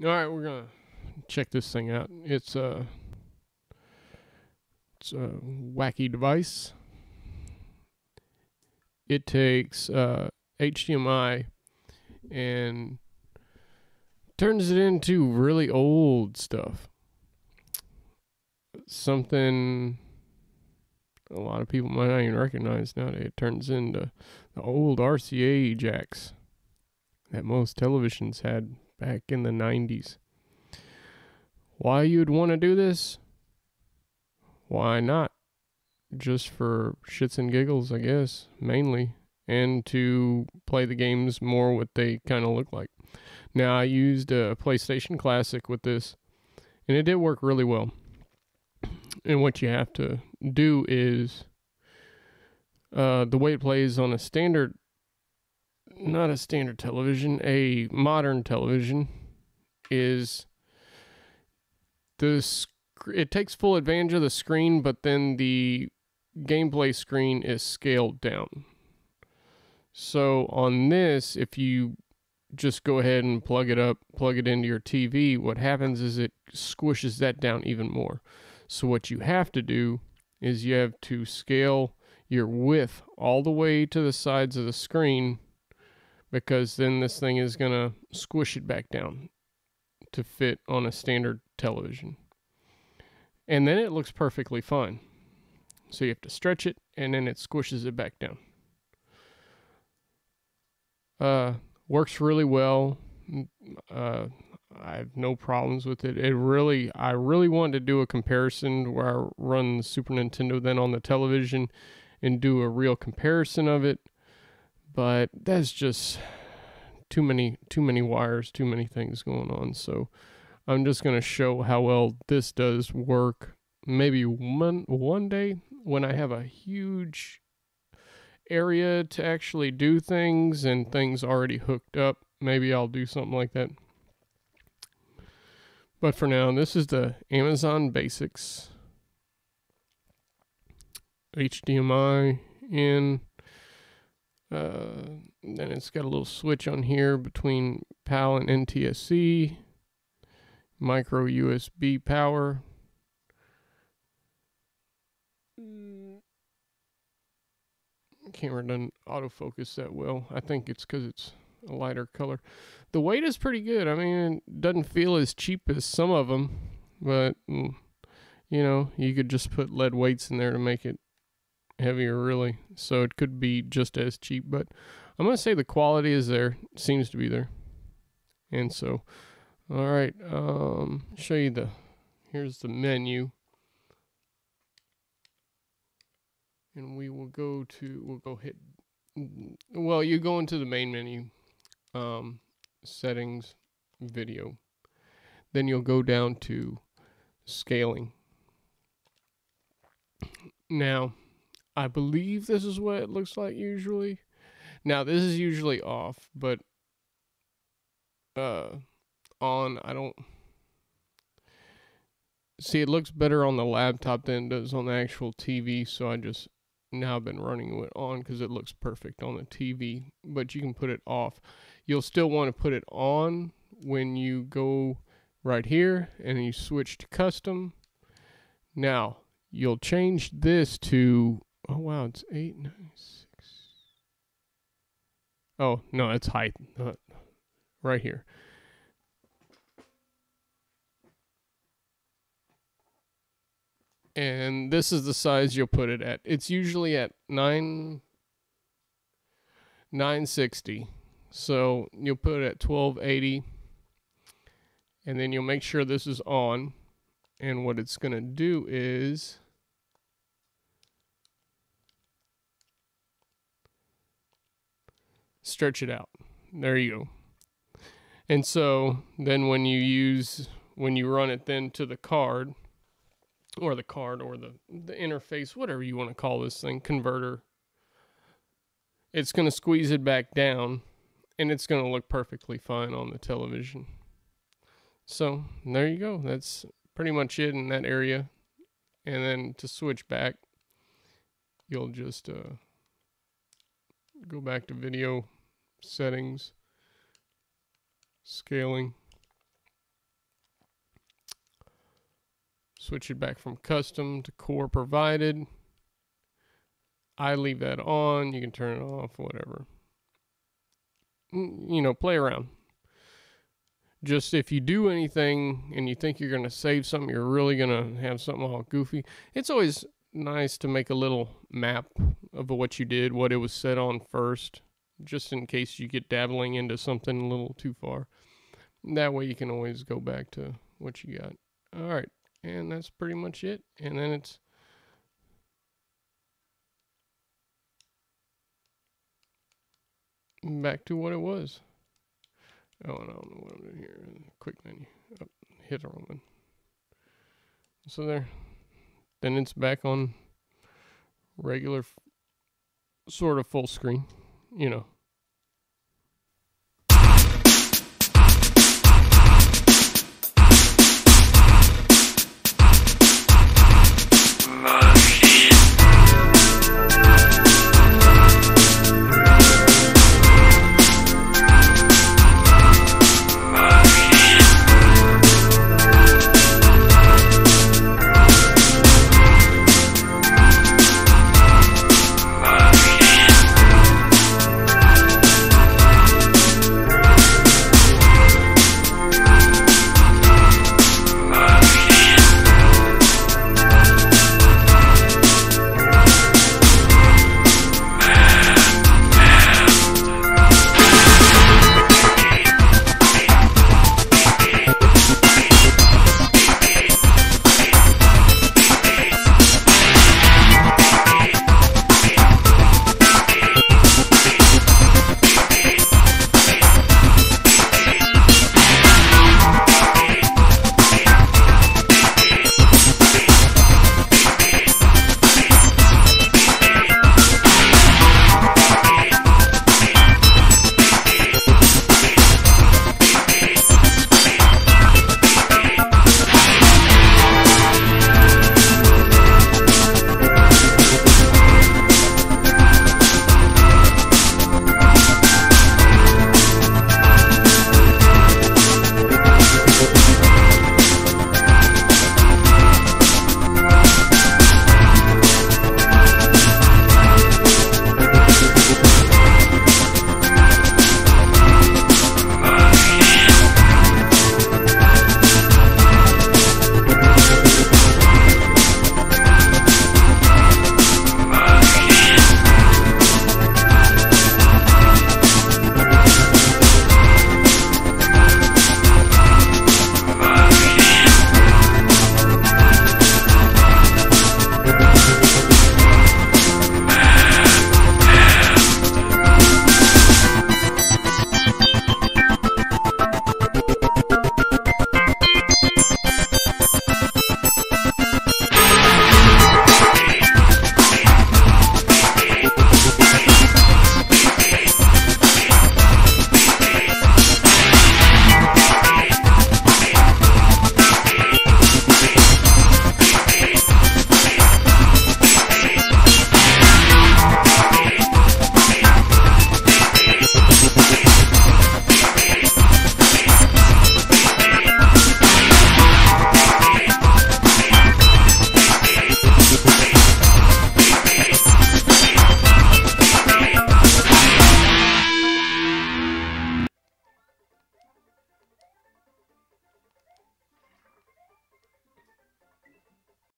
All right, we're gonna check this thing out. It's a it's a wacky device. It takes uh, HDMI and turns it into really old stuff. Something a lot of people might not even recognize nowadays. It turns into the old RCA jacks that most televisions had back in the 90s. Why you'd want to do this? Why not? Just for shits and giggles, I guess, mainly, and to play the games more what they kind of look like. Now, I used a PlayStation Classic with this, and it did work really well. And what you have to do is uh, the way it plays on a standard, not a standard television, a modern television, is the sc- it takes full advantage of the screen, but then the gameplay screen is scaled down. So on this, if you just go ahead and plug it up, plug it into your TV, what happens is it squishes that down even more. So what you have to do is you have to scale your width all the way to the sides of the screen because then this thing is going to squish it back down to fit on a standard television. And then it looks perfectly fine. So you have to stretch it and then it squishes it back down. Uh, works really well. Uh, I have no problems with it. It really, I really wanted to do a comparison where I run the Super Nintendo then on the television and do a real comparison of it. But that's just too many, too many wires, too many things going on. So I'm just going to show how well this does work. Maybe one, one day when I have a huge area to actually do things and things already hooked up, maybe I'll do something like that. But for now, this is the Amazon Basics HDMI in. Uh, then it's got a little switch on here between PAL and NTSC, micro USB power. Camera doesn't autofocus that well. I think it's because it's a lighter color. The weight is pretty good. I mean, it doesn't feel as cheap as some of them, but mm, you know, you could just put lead weights in there to make it heavier, really. So it could be just as cheap. But I'm gonna say the quality is there, seems to be there. And so, all right, um, show you the. Here's the menu. And we will go to, we'll go hit, well, you go into the main menu um, settings, video. Then you'll go down to scaling. Now, I believe this is what it looks like usually. Now, this is usually off, but uh, on, I don't see it looks better on the laptop than it does on the actual TV, so I just now been running it on because it looks perfect on the TV, but you can put it off. You'll still want to put it on when you go right here and you switch to custom. Now, you'll change this to, oh wow, it's 896. Oh, no, it's height. Uh, right here. and this is the size you'll put it at. It's usually at 9 960. So you'll put it at 1280 and then you'll make sure this is on and what it's going to do is stretch it out. There you go. And so then when you use when you run it then to the card or the card or the, the interface, whatever you want to call this thing, converter, it's going to squeeze it back down and it's going to look perfectly fine on the television. So there you go. That's pretty much it in that area. And then to switch back, you'll just uh, go back to video settings, scaling, switch it back from custom to core provided. I leave that on, you can turn it off, whatever. Mm, you know, play around. Just if you do anything and you think you're going to save something, you're really going to have something all goofy. It's always nice to make a little map of what you did, what it was set on first, just in case you get dabbling into something a little too far. That way you can always go back to what you got. All right, and that's pretty much it. And then it's back to what it was. Oh, and I don't know what I'm doing here. Quick menu. Oh, hit the wrong one. So there. Then it's back on regular, f- sort of full screen. You know,